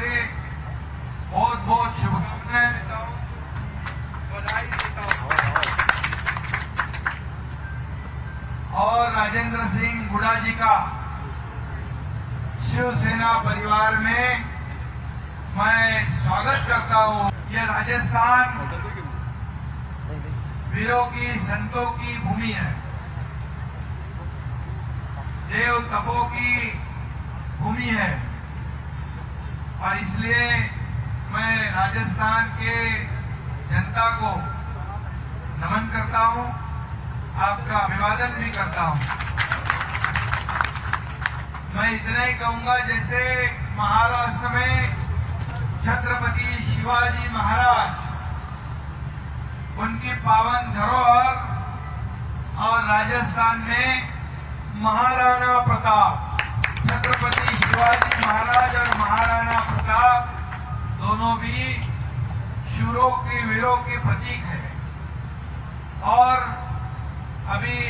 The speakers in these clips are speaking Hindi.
से बहुत बहुत शुभकामनाएँ देता हूँ। बधाई देता हूँ। और राजेंद्र सिंह गुड़ा जी का शिवसेना परिवार में मैं स्वागत करता हूँ। यह राजस्थान वीरों की, संतों की भूमि है। देव तपो की भूमि है। और इसलिए मैं राजस्थान के जनता को नमन करता हूँ, आपका अभिवादन भी करता हूँ। मैं इतना ही कहूँगा जैसे महाराष्ट्र में छत्रपति शिवाजी महाराज, उनकी पावन धरोहर और राजस्थान में महाराणा दोनों भी शूरों की, वीरों के प्रतीक है। और अभी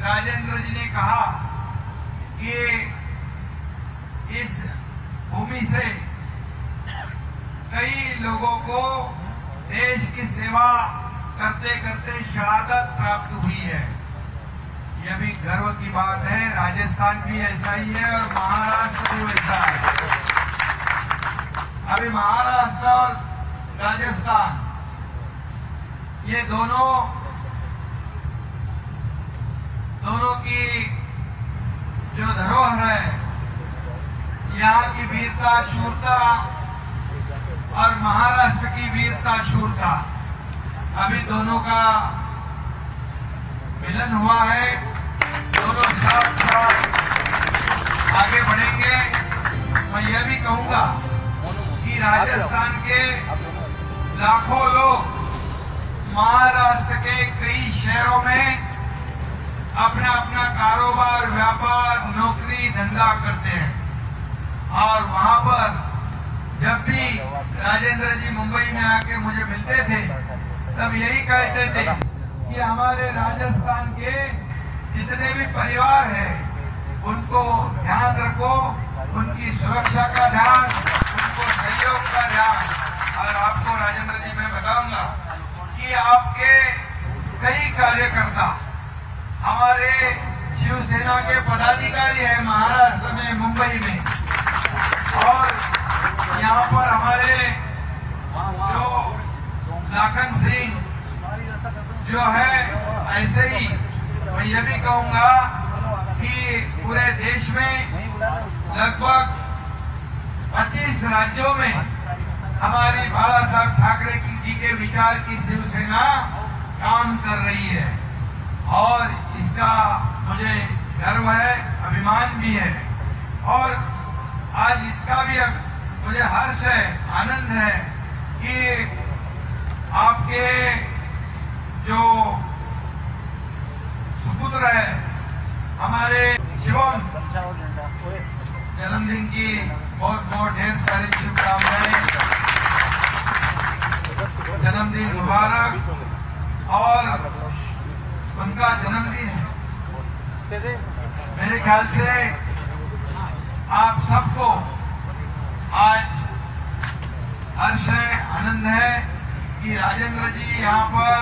राजेंद्र जी ने कहा कि इस भूमि से कई लोगों को देश की सेवा करते करते शहादत प्राप्त हुई है। यह भी गर्व की बात है, राजस्थान भी ऐसा ही है और महाराष्ट्र भी वैसा है। अभी महाराष्ट्र और राजस्थान, ये दोनों दोनों की जो धरोहर है, यहाँ की वीरता, शूरता और महाराष्ट्र की वीरता, शूरता, अभी दोनों का मिलन हुआ है। दोनों साथ साथ आगे बढ़ेंगे। मैं यह भी कहूँगा कि राजस्थान के लाखों लोग महाराष्ट्र के कई शहरों में अपना अपना कारोबार, व्यापार, नौकरी, धंधा करते हैं। और वहाँ पर जब भी राजेंद्र जी मुंबई में आके मुझे मिलते थे, तब यही कहते थे कि हमारे राजस्थान के जितने भी परिवार हैं, उनको ध्यान रखो, उनकी सुरक्षा का ध्यान उनको सहयोग का ध्यान और आपको राजेंद्र जी, मैं बताऊँगा कि आपके कई कार्यकर्ता, हमारे शिवसेना के पदाधिकारी हैं महाराष्ट्र में, मुंबई में। और यहाँ पर हमारे जो लाखन सिंह जो है, ऐसे ही मैं ये भी कहूँगा कि पूरे देश में लगभग 25 राज्यों में हमारी बाला साहब ठाकरे की जी के विचार की शिवसेना काम कर रही है। और इसका मुझे गर्व है, अभिमान भी है। और आज इसका भी मुझे हर्ष है, आनंद है कि आपके जो सुपुत्र है, हमारे शिवम, जन्मदिन की बहुत बहुत ढेर सारी शुभकामनाएँ। जन्मदिन मुबारक और उनका जन्मदिन है। मेरे ख्याल से आप सबको आज हर्ष है आनंद है कि राजेंद्र जी यहाँ पर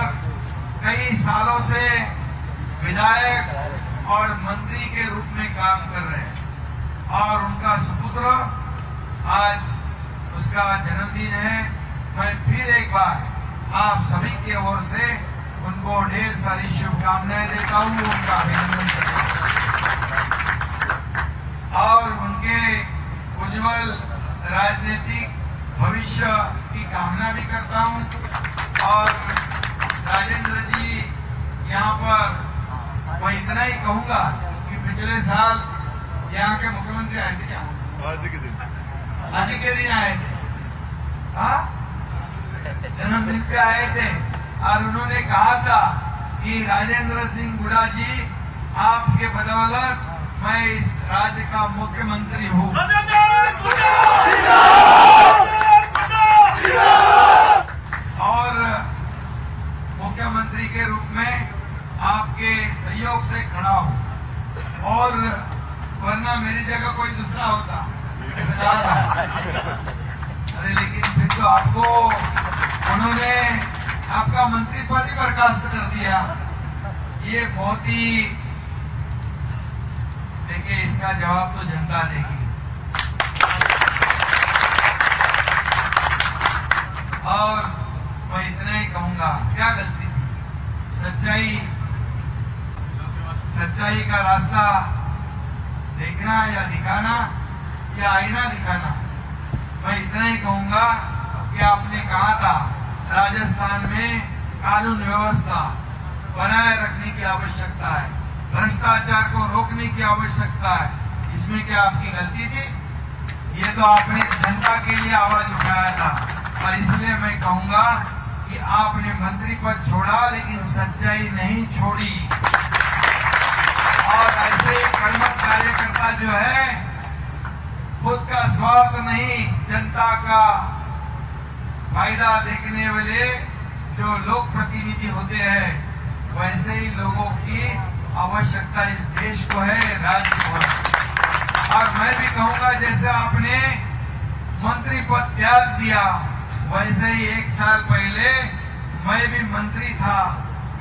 कई सालों से विधायक और मंत्री के रूप में काम कर रहे हैं और उनका आज उसका जन्मदिन है। मैं फिर एक बार आप सभी की ओर से उनको ढेर सारी शुभकामनाएँ देता हूँ, उनका अभिनंदन करता और उनके उज्जवल राजनीतिक भविष्य की कामना भी करता हूँ। और राजेंद्र जी, यहाँ पर मैं इतना ही कहूँगा कि पिछले साल यहाँ के मुख्यमंत्री आए थे आज के दिन आए थे। जन्मदिन पे आए थे। और उन्होंने कहा था कि राजेंद्र सिंह गुड़ा जी आपके बदौलत मैं इस राज्य का मुख्यमंत्री हूँ। और मुख्यमंत्री के रूप में आपके सहयोग से खड़ा हूँ। और वरना मेरी जगह कोई दूसरा होता। अरे लेकिन फिर तो आपको, उन्होंने आपका मंत्री पद ही बर्खास्त कर दिया। ये बहुत ही, देखिए, इसका जवाब तो जनता देगी। और मैं इतना ही कहूँगा, क्या गलती थी? सच्चाई सच्चाई का रास्ता देखना या दिखाना या आईना दिखाना? मैं इतना ही कहूँगा कि आपने कहा था, राजस्थान में कानून व्यवस्था बनाए रखने की आवश्यकता है, भ्रष्टाचार को रोकने की आवश्यकता है। इसमें क्या आपकी गलती थी? ये तो आपने जनता के लिए आवाज़ उठाया था, और इसलिए मैं कहूँगा कि आपने मंत्री पद छोड़ा, लेकिन सच्चाई नहीं छोड़ी। और ऐसे कर्मठ कार्यकर्ता जो है खुद का स्वार्थ नहीं, जनता का फ़ायदा देखने वाले जो लोक प्रतिनिधि होते हैं, वैसे ही लोगों की आवश्यकता इस देश को है, राज्य को है। और मैं भी कहूँगा, जैसे आपने मंत्री पद त्याग दिया, वैसे ही एक साल पहले मैं भी मंत्री था।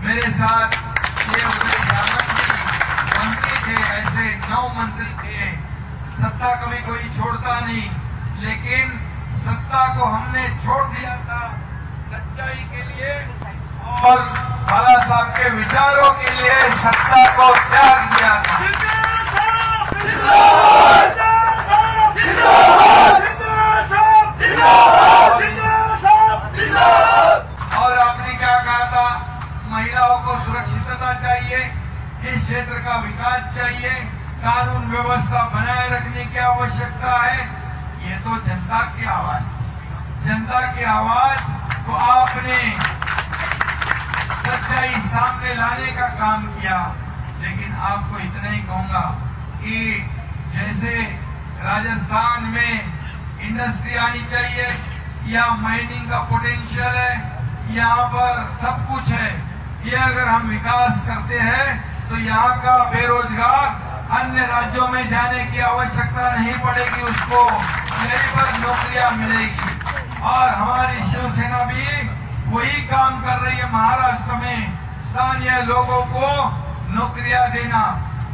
मेरे साथ ये मंत्री थे, ऐसे नौ मंत्री थे। सत्ता कभी कोई छोड़ता नहीं। लेकिन सत्ता को हमने छोड़ दिया था सच्चाई के लिए और बाला साहब के विचारों के लिए सत्ता को त्याग दिया था और आपने क्या कहा था महिलाओं को सुरक्षितता चाहिए इस क्षेत्र का विकास चाहिए कानून व्यवस्था बनाए रखने की आवश्यकता है ये तो जनता की आवाज़ थी। जनता की आवाज़ को आपने सच्चाई सामने लाने का काम किया। लेकिन आपको इतना ही कहूँगा कि जैसे राजस्थान में इंडस्ट्री आनी चाहिए, या माइनिंग का पोटेंशियल है यहाँ पर सब कुछ है, ये अगर हम विकास करते हैं तो यहाँ का बेरोजगार अन्य राज्यों में जाने की आवश्यकता नहीं पड़ेगी, उसको यहीं पर नौकरियाँ मिलेगी। और हमारी शिवसेना भी वही काम कर रही है महाराष्ट्र में। स्थानीय लोगों को नौकरियाँ देना,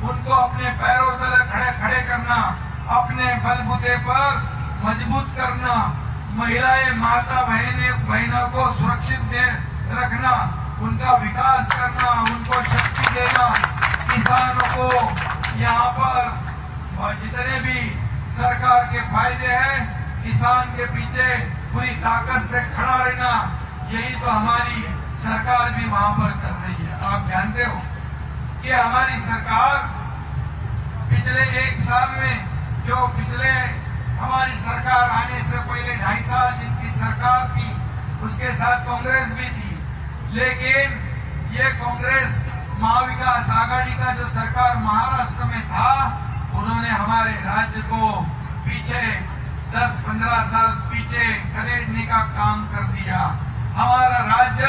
उनको अपने पैरों तले खड़े खड़े करना, अपने बलबूते पर मज़बूत करना, महिलाएँ माता बहने, बहनों को सुरक्षित रखना, उनका विकास करना, उनको शक्ति देना, किसानों को यहाँ पर जितने भी सरकार के फ़ायदे हैं, किसान के पीछे पूरी ताकत से खड़ा रहना, यही तो हमारी सरकार भी वहाँ पर कर रही है। आप जानते हो कि हमारी सरकार पिछले एक साल में, जो पिछले हमारी सरकार आने से पहले ढाई साल जिनकी सरकार थी, उसके साथ कांग्रेस भी थी। लेकिन ये कांग्रेस महाविकास आघाड़ी का जो सरकार महाराष्ट्र में था, उन्होंने हमारे राज्य को पीछे 10-15 साल पीछे खदेड़ने का काम कर दिया। हमारा राज्य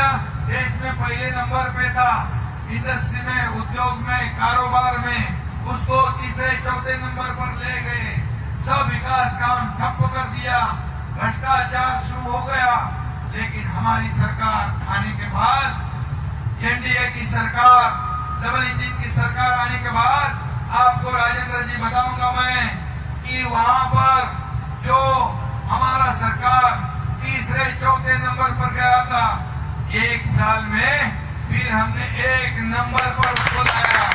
देश में पहले नंबर पे था। इंडस्ट्री में, उद्योग में, कारोबार में, उसको तीसरे, चौथे नंबर पर ले गए। सब विकास काम ठप कर दिया। भ्रष्टाचार शुरू हो गया। लेकिन हमारी सरकार आने के बाद, एनडीए की सरकार, डबल इंजन की सरकार आने के बाद, आपको राजेंद्र जी बताऊँगा मैं कि वहाँ पर जो हमारा सरकार तीसरे, चौथे नंबर पर गया था, एक साल में फिर हमने एक नंबर पर उसको लाया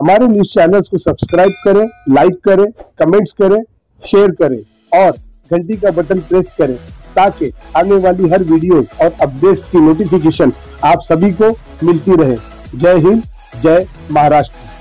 हमारे न्यूज़ चैनल्स को सब्सक्राइब करें, लाइक करें, कमेंट्स करें, शेयर करें और घंटी का बटन प्रेस करें ताकि आने वाली हर वीडियो और अपडेट्स की नोटिफिकेशन आप सभी को मिलती रहे। जय हिंद, जय महाराष्ट्र।